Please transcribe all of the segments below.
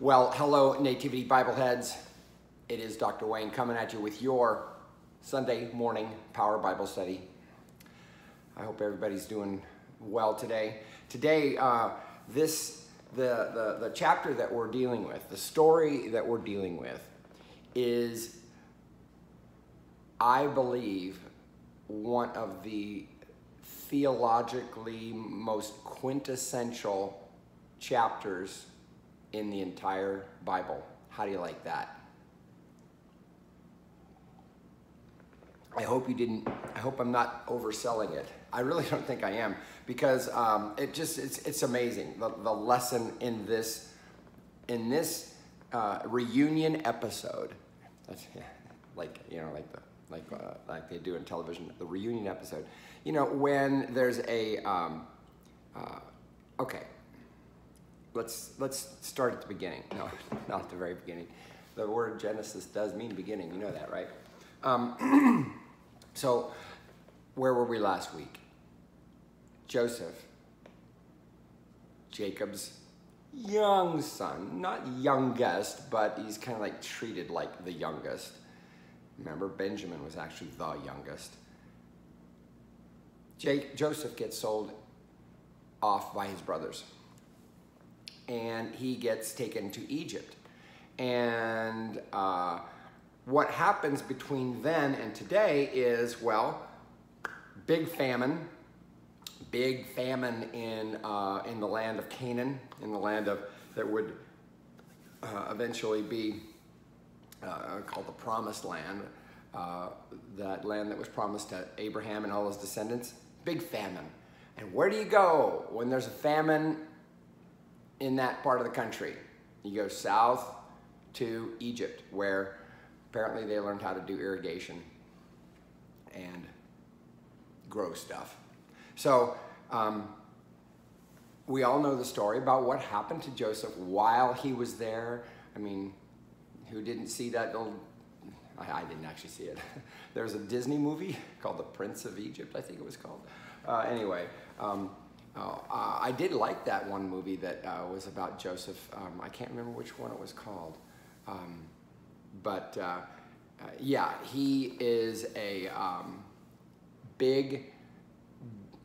Well, hello, Nativity Bible heads. It is Dr. Wayne coming at you with your Sunday morning Power Bible study. I hope everybody's doing well today. Today, uh, this the, the the chapter that we're dealing with, the story that we're dealing with, is I believe one of the theologically most quintessential chapters in the entire Bible. How do you like that? I hope you didn't, I hope I'm not overselling it. I really don't think I am because um, it just, it's, it's amazing. The, the lesson in this, in this uh, reunion episode, that's, like, you know, like the, like, uh, like they do in television, the reunion episode, you know, when there's a, um, uh, okay, let's let's start at the beginning. No, not the very beginning. The word Genesis does mean beginning. You know that, right? Um, so, where were we last week? Joseph, Jacob's young son, not youngest, but he's kind of like treated like the youngest. Remember, Benjamin was actually the youngest. Jake, Joseph gets sold off by his brothers and he gets taken to Egypt. And uh, what happens between then and today is, well, big famine, big famine in, uh, in the land of Canaan, in the land of that would uh, eventually be uh, called the Promised Land, uh, that land that was promised to Abraham and all his descendants. Big famine. And where do you go when there's a famine in that part of the country. You go south to Egypt, where apparently they learned how to do irrigation and grow stuff. So um, we all know the story about what happened to Joseph while he was there. I mean, who didn't see that old? I, didn't actually see it. there was a Disney movie called The Prince of Egypt, I think it was called. Uh, anyway, um, uh, I did like that one movie that uh, was about Joseph. Um, I can't remember which one it was called. Um, but uh, uh yeah, he is a um, big,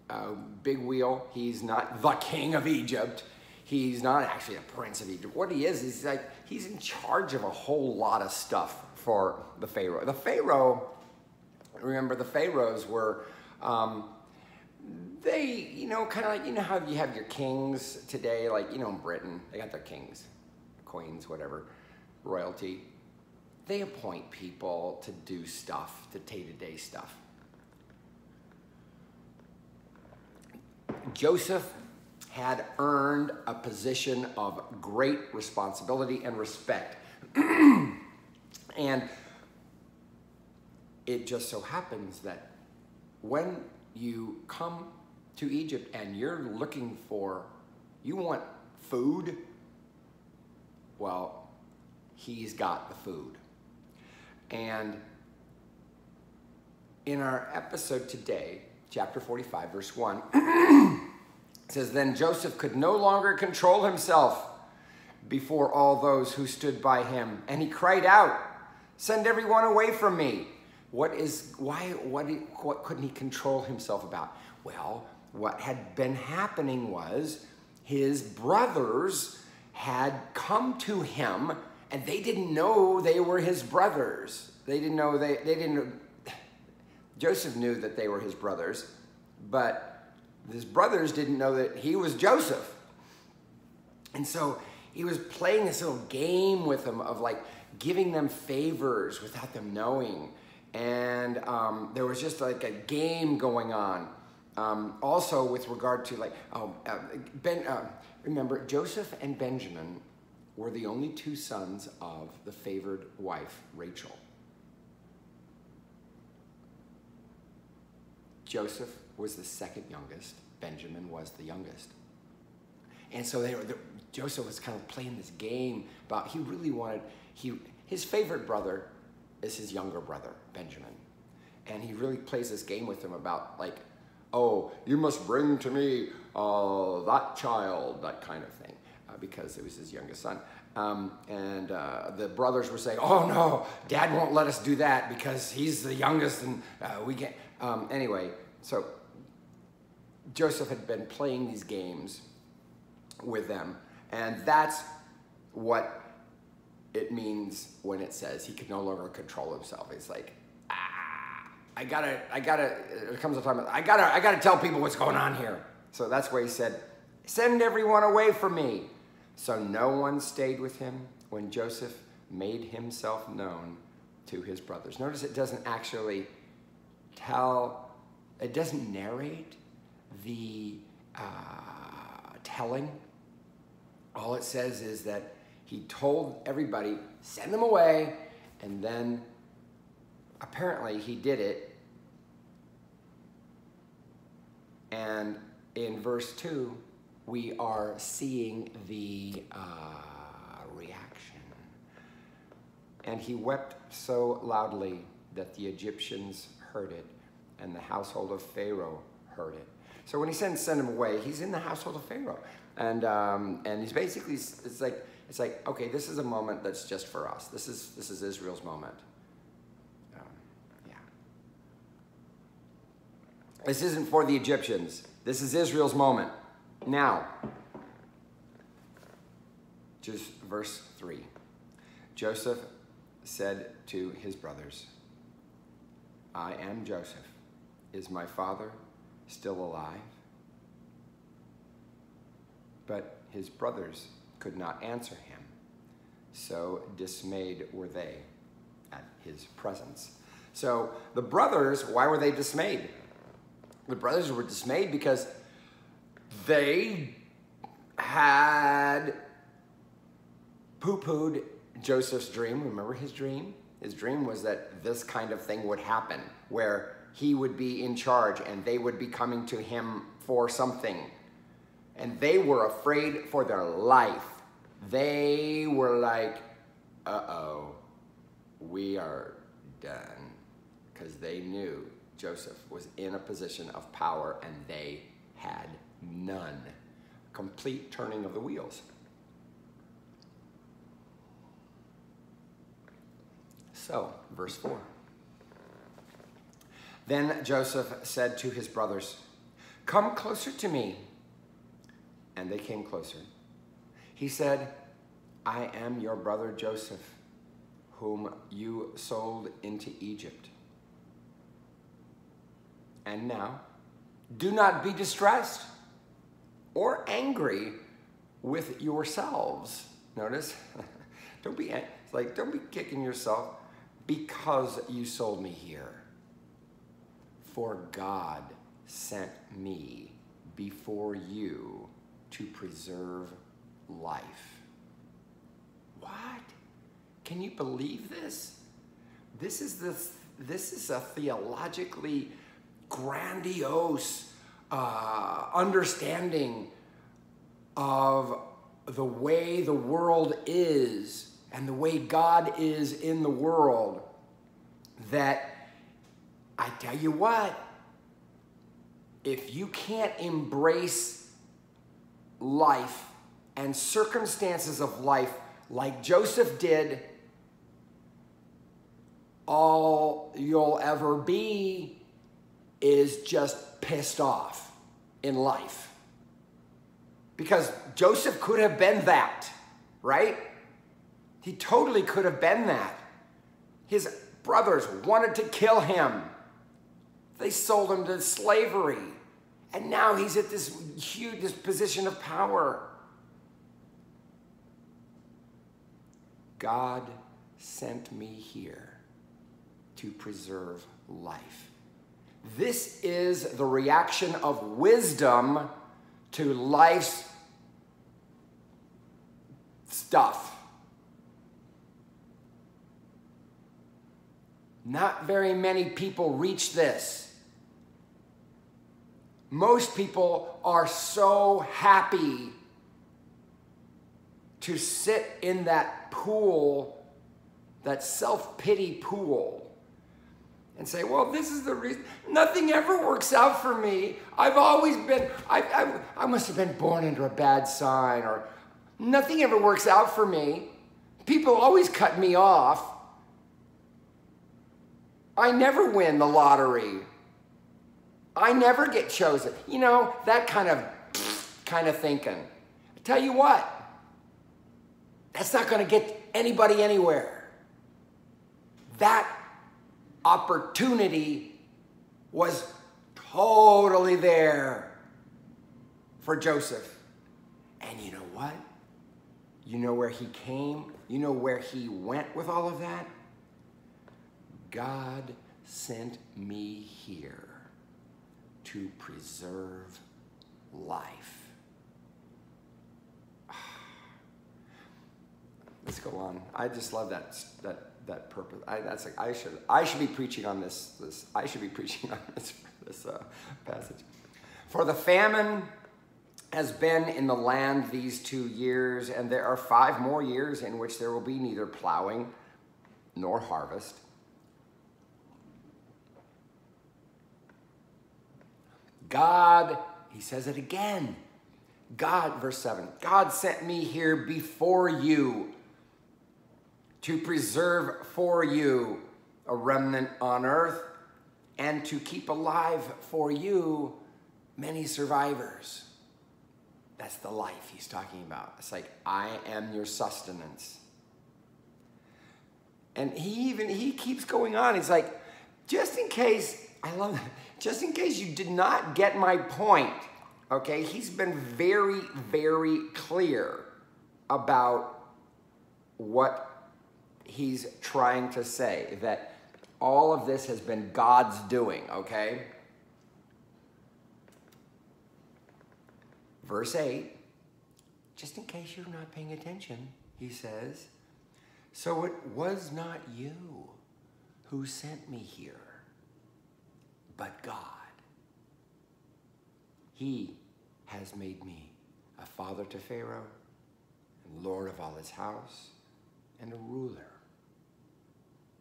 uh, big wheel. He's not the king of Egypt. He's not actually a prince of Egypt. What he is, is like he's in charge of a whole lot of stuff for the Pharaoh. The Pharaoh, remember, the Pharaohs were. Um, they, you know, kind of like, you know how you have your kings today, like, you know, in Britain, they got their kings, queens, whatever, royalty. They appoint people to do stuff, to day-to-day stuff. Joseph had earned a position of great responsibility and respect. and it just so happens that when you come to Egypt and you're looking for, you want food, well, he's got the food. And in our episode today, chapter 45, verse 1, says, Then Joseph could no longer control himself before all those who stood by him, and he cried out, Send everyone away from me. What is, why, what, what couldn't he control himself about? Well, what had been happening was his brothers had come to him and they didn't know they were his brothers. They didn't know they, they didn't, Joseph knew that they were his brothers, but his brothers didn't know that he was Joseph. And so he was playing this little game with them of like giving them favors without them knowing. And um, there was just like a game going on. Um, also, with regard to like, oh, uh, Ben, uh, remember, Joseph and Benjamin were the only two sons of the favored wife, Rachel. Joseph was the second youngest, Benjamin was the youngest. And so they were, Joseph was kind of playing this game about he really wanted, he, his favorite brother is his younger brother, Benjamin. And he really plays this game with him about like, oh, you must bring to me uh, that child, that kind of thing. uh, because it was his youngest son. Um, and uh, the brothers were saying, "Oh no, Dad won't let us do that because he's the youngest, and uh, we can't." Um, anyway, so Joseph had been playing these games with them, and that's what it means when it says he could no longer control himself. It's like, ah, I gotta, I gotta. There comes a time I gotta, I gotta tell people what's going on here. So that's why he said, "Send everyone away from me." So no one stayed with him when Joseph made himself known to his brothers. Notice it doesn't actually tell, it doesn't narrate the uh, telling. All it says is that he told everybody, send them away, and then apparently he did it. And in verse 2, we are seeing the uh, reaction. And he wept so loudly that the Egyptians heard it, and the household of Pharaoh heard it. So when he sends send him away, he's in the household of Pharaoh, and um, and he's basically it's like it's like okay, this is a moment that's just for us. This is this is Israel's moment. Um, yeah. This isn't for the Egyptians. This is Israel's moment. Now, just verse 3. Joseph said to his brothers, I am Joseph. Is my father still alive? But his brothers could not answer him. So dismayed were they at his presence. So the brothers, why were they dismayed? The brothers were dismayed because they had poo pooed Joseph's dream. Remember his dream? His dream was that this kind of thing would happen, where he would be in charge and they would be coming to him for something. And they were afraid for their life. They were like, uh oh, we are done. Because they knew Joseph was in a position of power and they had None. Complete turning of the wheels. So, verse 4. Then Joseph said to his brothers, Come closer to me. And they came closer. He said, I am your brother Joseph, whom you sold into Egypt. And now, do not be distressed or angry with yourselves. Notice, don't be like don't be kicking yourself because you sold me here. For God sent me before you to preserve life. What? Can you believe this? This is the this is a theologically grandiose uh, understanding of the way the world is and the way God is in the world that I tell you what, if you can't embrace life and circumstances of life like Joseph did, all you'll ever be is just pissed off in life. Because Joseph could have been that, right? He totally could have been that. His brothers wanted to kill him. They sold him to slavery. And now he's at this huge this position of power. God sent me here to preserve life. This is the reaction of wisdom to life's stuff. Not very many people reach this. Most people are so happy to sit in that pool, that self pity pool and say, well, this is the reason. Nothing ever works out for me. I've always been, I, I, I must have been born into a bad sign, or Nothing ever works out for me. People always cut me off. I never win the lottery. I never get chosen. You know, that kind of kind of thinking. I tell you what, that's not going to get anybody anywhere. That opportunity was totally there for Joseph. And you know what? You know where he came? You know where he went with all of that? God sent me here to preserve life. Let's go on. I just love that that that purpose. I, that's like I should I should be preaching on this this I should be preaching on this this uh, passage. For the famine has been in the land these two years, and there are five more years in which there will be neither plowing nor harvest. God, he says it again. God, verse 7 God sent me here before you to preserve for you a remnant on earth and to keep alive for you many survivors. That's the life he's talking about. It's like, I am your sustenance. And he even, he keeps going on. He's like, just in case, I love that, just in case you did not get my point, okay? He's been very, very clear about what he's trying to say, that all of this has been God's doing, okay? Verse 8, just in case you're not paying attention, he says, So it was not you who sent me here, but God. He has made me a father to Pharaoh, and Lord of all his house, and a ruler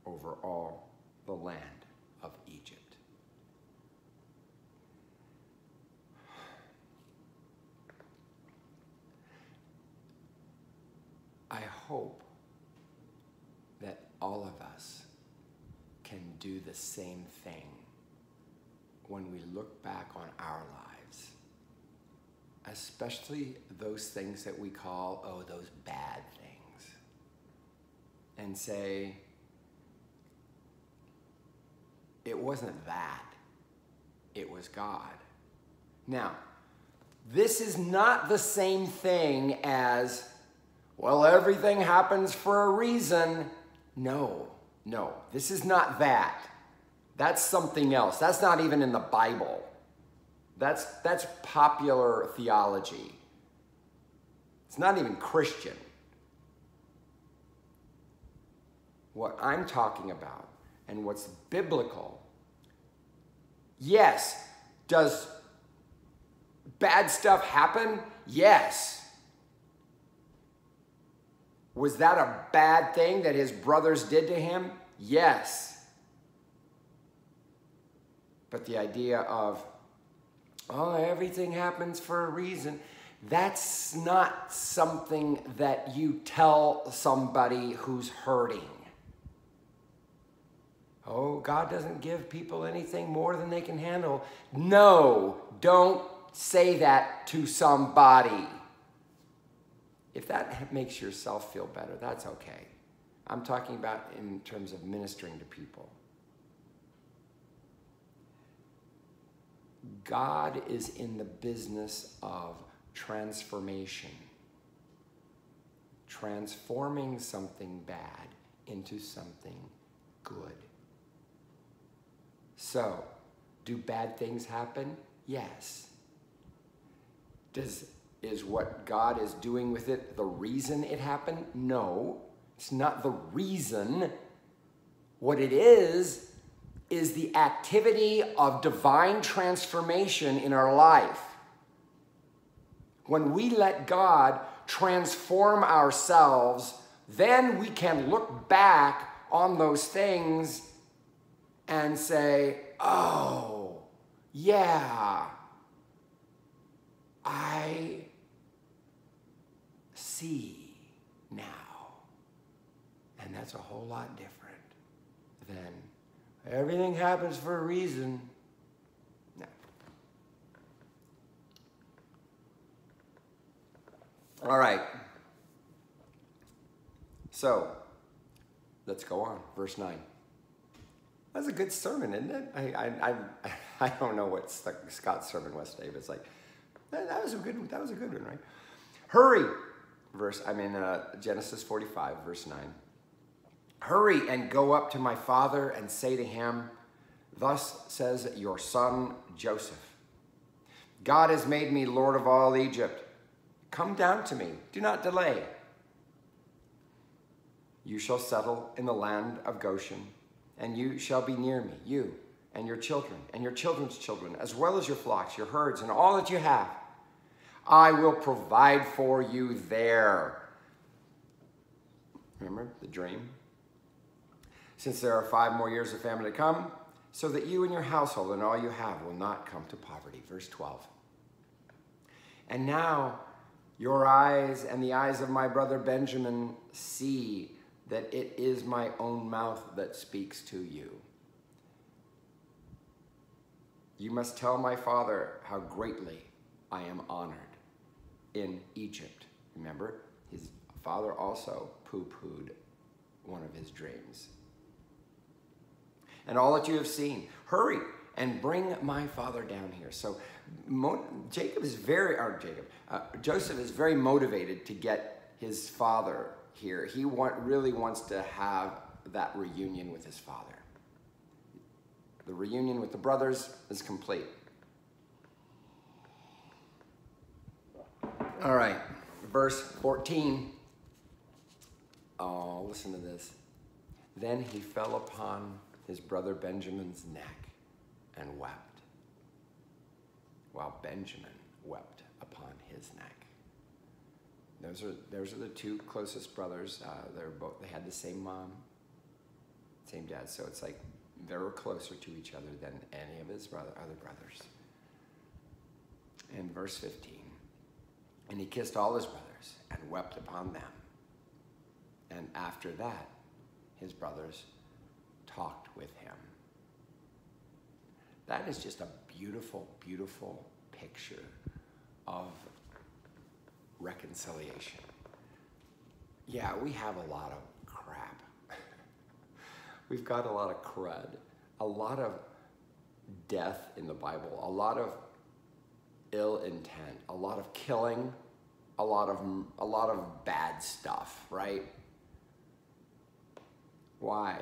over all the land of Egypt. I hope that all of us can do the same thing when we look back on our lives, especially those things that we call, oh, those bad things, and say, it wasn't that, it was God. Now, this is not the same thing as well, everything happens for a reason. No, no, this is not that. That's something else. That's not even in the Bible. That's, that's popular theology. It's not even Christian. What I'm talking about and what's biblical, yes, does bad stuff happen? Yes. Was that a bad thing that his brothers did to him? Yes. But the idea of, oh, everything happens for a reason, that's not something that you tell somebody who's hurting. Oh, God doesn't give people anything more than they can handle. No, don't say that to somebody. If that makes yourself feel better, that's okay. I'm talking about in terms of ministering to people. God is in the business of transformation, transforming something bad into something good. So, do bad things happen? Yes. Does is what God is doing with it the reason it happened? No, it's not the reason. What it is, is the activity of divine transformation in our life. When we let God transform ourselves, then we can look back on those things and say, oh, yeah, I see now. And that's a whole lot different than everything happens for a reason. No. All right. So, let's go on. Verse 9. That's a good sermon, isn't it? I, I, I, I don't know what Scott's sermon was today, but it's like, that, that was a good that was a good one, right? Hurry, verse, I'm in uh, Genesis 45, verse 9. Hurry and go up to my father and say to him, Thus says your son Joseph God has made me Lord of all Egypt. Come down to me, do not delay. You shall settle in the land of Goshen, and you shall be near me, you and your children, and your children's children, as well as your flocks, your herds, and all that you have. I will provide for you there. Remember the dream? Since there are five more years of famine to come, so that you and your household and all you have will not come to poverty. Verse 12. And now your eyes and the eyes of my brother Benjamin see that it is my own mouth that speaks to you. You must tell my father how greatly I am honored in Egypt. Remember, his father also poo pooed one of his dreams. And all that you have seen, hurry and bring my father down here. So Mo- Jacob is very, or Jacob, uh, Joseph is very motivated to get his father here. He want, really wants to have that reunion with his father. The reunion with the brothers is complete. All right, verse 14. Oh, listen to this. Then he fell upon his brother Benjamin's neck and wept, while Benjamin wept upon his neck. Those are those are the two closest brothers. Uh, they're both they had the same mom, same dad. So it's like they were closer to each other than any of his brother other brothers. In verse 15, and he kissed all his brothers and wept upon them. And after that, his brothers talked with him. That is just a beautiful, beautiful picture of reconciliation. Yeah, we have a lot of crap. We've got a lot of crud, a lot of death in the Bible, a lot of ill intent, a lot of killing, a lot of a lot of bad stuff, right? Why?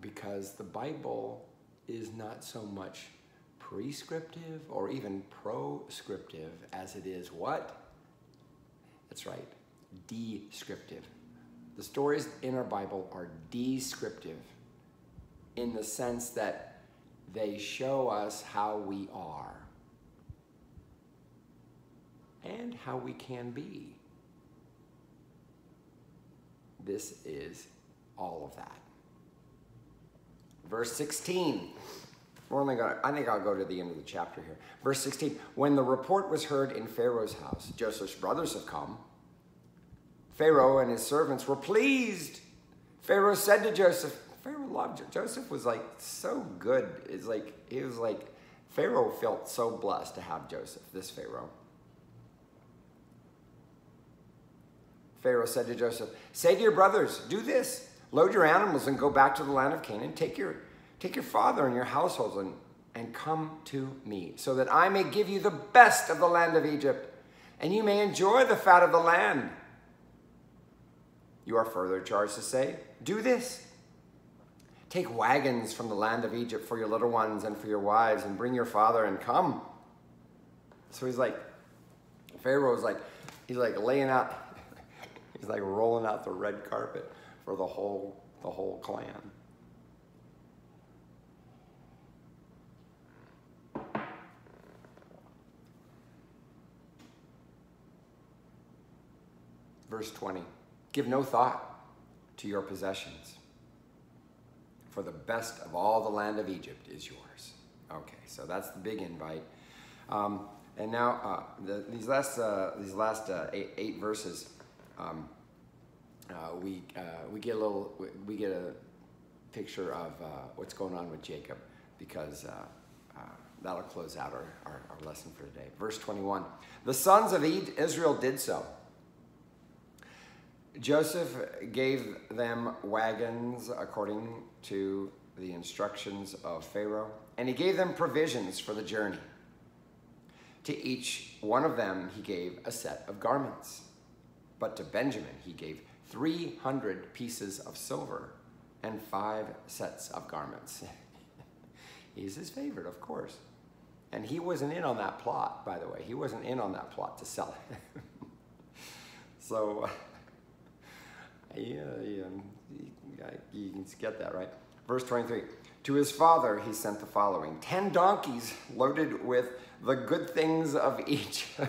Because the Bible is not so much prescriptive or even proscriptive as it is what? That's right, descriptive. The stories in our Bible are descriptive in the sense that they show us how we are and how we can be. This is all of that. Verse 16. We're only going I think I'll go to the end of the chapter here. Verse 16. When the report was heard in Pharaoh's house, Joseph's brothers have come. Pharaoh and his servants were pleased. Pharaoh said to Joseph, Pharaoh loved Joseph was like so good. It's like he was like Pharaoh felt so blessed to have Joseph, this Pharaoh. Pharaoh said to Joseph, Say to your brothers, do this. Load your animals and go back to the land of Canaan. Take your, take your father and your households and, and come to me, so that I may give you the best of the land of Egypt, and you may enjoy the fat of the land. You are further charged to say, Do this. Take wagons from the land of Egypt for your little ones and for your wives, and bring your father and come. So he's like, Pharaoh's like, he's like laying out He's like rolling out the red carpet for the whole the whole clan. Verse 20 Give no thought to your possessions, for the best of all the land of Egypt is yours. Okay, so that's the big invite. Um, and now uh, the, these last, uh, these last uh, eight, eight verses um, uh, we uh, we get a little we, get a picture of uh, what's going on with Jacob because uh, that'll close out our, our, our lesson for today. Verse 21 The sons of Israel did so. Joseph gave them wagons according to the instructions of Pharaoh, and he gave them provisions for the journey. To each one of them, he gave a set of garments. But to Benjamin, he gave 300 pieces of silver and five sets of garments. He's his favorite, of course. And he wasn't in on that plot, by the way. He wasn't in on that plot to sell it. so, yeah, yeah, you can get that, right? Verse 23 To his father he sent the following ten donkeys loaded with the good things of Egypt.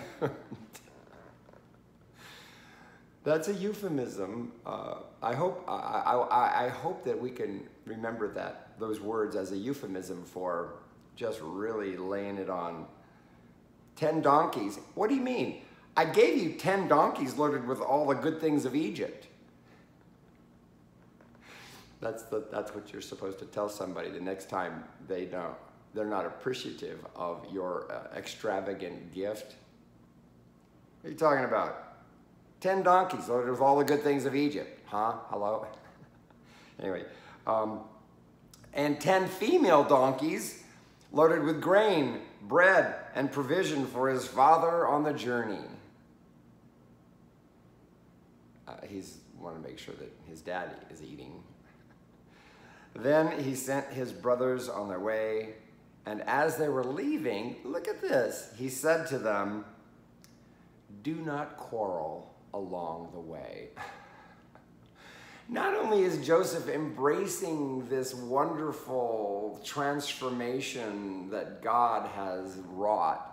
That's a euphemism. Uh, I hope I, I, I hope that we can remember that those words as a euphemism for just really laying it on. Ten donkeys. What do you mean? I gave you ten donkeys loaded with all the good things of Egypt. That's the that's what you're supposed to tell somebody the next time they don't they're not appreciative of your uh, extravagant gift. What are you talking about? Ten donkeys loaded with all the good things of Egypt. Huh? Hello? anyway, um, and ten female donkeys loaded with grain, bread, and provision for his father on the journey. Uh, he's want to make sure that his daddy is eating. then he sent his brothers on their way, and as they were leaving, look at this. He said to them, Do not quarrel along the way. Not only is Joseph embracing this wonderful transformation that God has wrought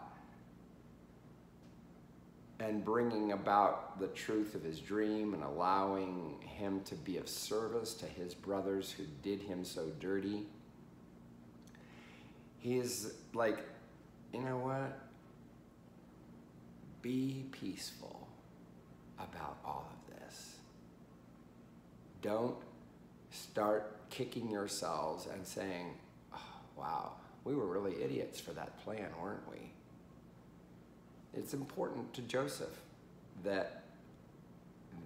and bringing about the truth of his dream and allowing him to be of service to his brothers who did him so dirty, he is like, you know what? Be peaceful about all of this. Don't start kicking yourselves and saying, oh, wow, we were really idiots for that plan, weren't we? It's important to Joseph that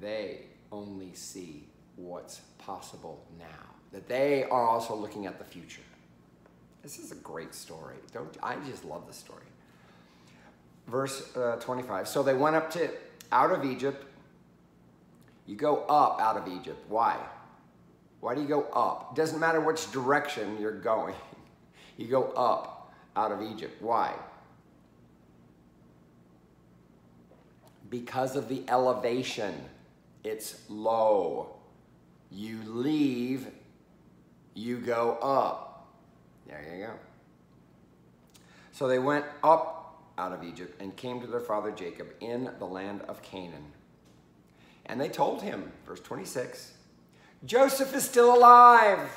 they only see what's possible now, that they are also looking at the future. This is a great story. Don't I just love the story. Verse uh, 25. So they went up to out of Egypt. You go up out of Egypt. Why? Why do you go up? Doesn't matter which direction you're going. You go up out of Egypt. Why? Because of the elevation. It's low. You leave, you go up. There you go. So they went up out of Egypt and came to their father Jacob in the land of Canaan. And they told him, verse 26, Joseph is still alive.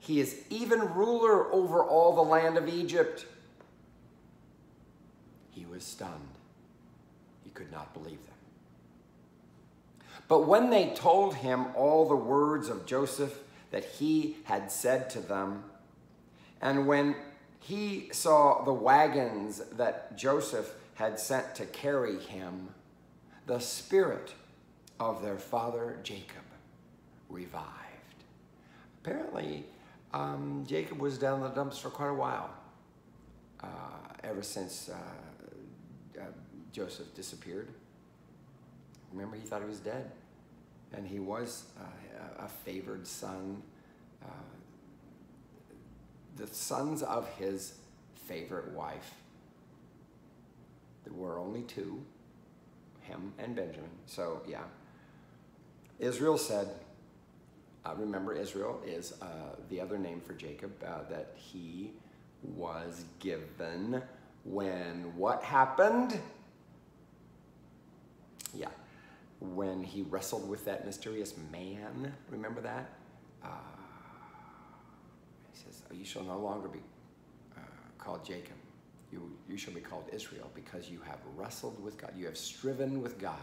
He is even ruler over all the land of Egypt. He was stunned. He could not believe them. But when they told him all the words of Joseph that he had said to them, and when he saw the wagons that Joseph had sent to carry him, the spirit of their father Jacob revived. Apparently, um, Jacob was down in the dumps for quite a while, uh, ever since uh, uh, Joseph disappeared. Remember, he thought he was dead, and he was uh, a favored son uh, the sons of his favorite wife. There were only two, him and Benjamin. So, yeah. Israel said, uh, remember, Israel is uh, the other name for Jacob uh, that he was given when what happened? Yeah, when he wrestled with that mysterious man. Remember that? You shall no longer be uh, called Jacob. You, you shall be called Israel because you have wrestled with God. You have striven with God.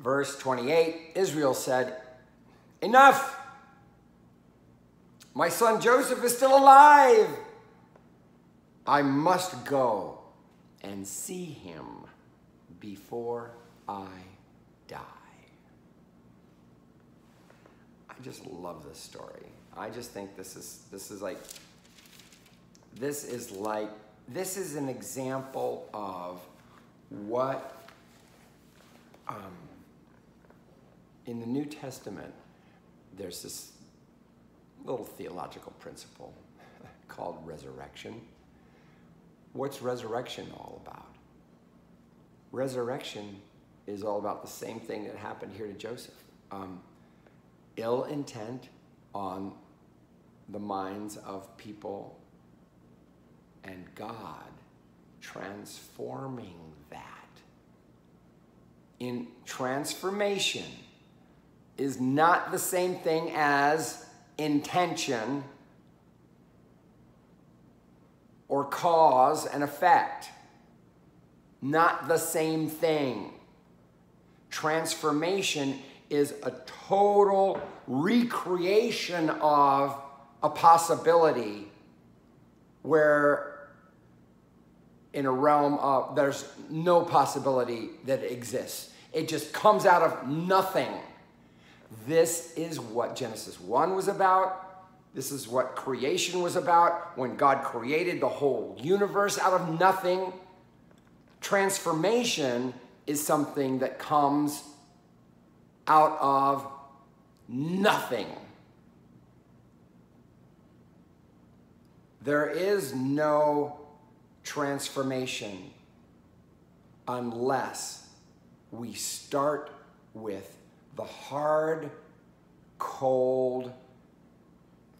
Verse 28 Israel said, Enough! My son Joseph is still alive. I must go and see him before I I just love this story. I just think this is this is like this is like this is an example of what um, in the New Testament there's this little theological principle called resurrection. What's resurrection all about? Resurrection is all about the same thing that happened here to Joseph. Um, ill intent on the minds of people and God transforming that. In transformation is not the same thing as intention or cause and effect. Not the same thing. Transformation is a total recreation of a possibility where in a realm of there's no possibility that exists. It just comes out of nothing. This is what Genesis 1 was about. This is what creation was about when God created the whole universe out of nothing. Transformation is something that comes out of nothing. There is no transformation unless we start with the hard, cold,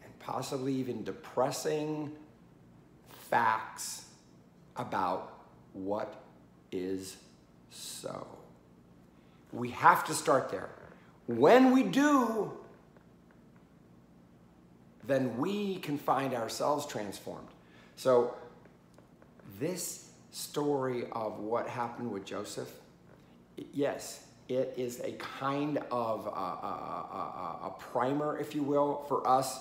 and possibly even depressing facts about what is so. We have to start there. When we do, then we can find ourselves transformed. So, this story of what happened with Joseph, yes, it is a kind of a, a, a, a, primer, if you will, for us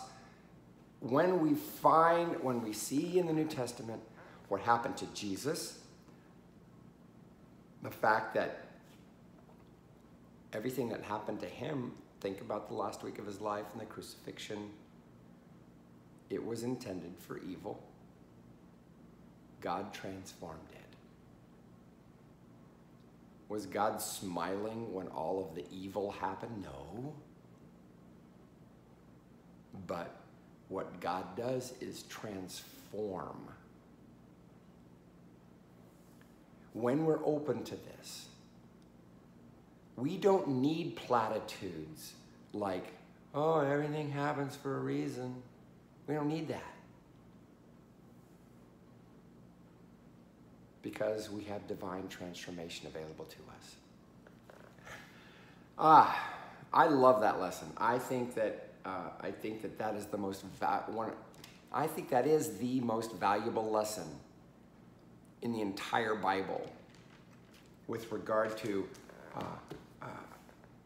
when we find, when we see in the New Testament what happened to Jesus, the fact that everything that happened to him, think about the last week of his life and the crucifixion, it was intended for evil. God transformed it. Was God smiling when all of the evil happened? No. But what God does is transform. When we're open to this, we don't need platitudes like, oh, everything happens for a reason. We don't need that. Because we have divine transformation available to us. Ah, I love that lesson. I think that uh, I think that that is the most one. I think that is the most valuable lesson in the entire Bible with regard to uh,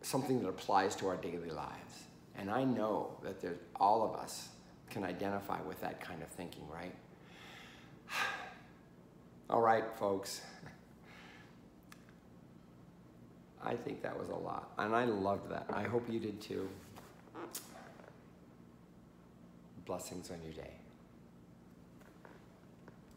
something that applies to our daily lives. And I know that there's all of us can identify with that kind of thinking, right? All right, folks. I think that was a lot. And I loved that. I hope you did too. Blessings on your day.